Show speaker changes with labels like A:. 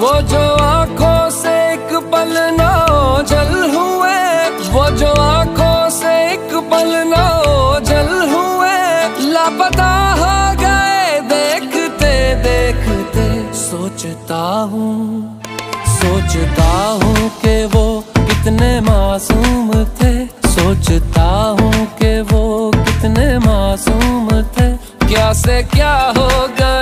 A: वो जो आँखों से एक पल ना जल हुए, वो जो आँखों से एक पल ना जल हुए, लापता हो गए देखते देखते सोचता हूँ सोचता हूँ कि वो कितने मासूम थे, सोचता हूँ कि वो कितने मासूम थे, क्या से क्या हो गए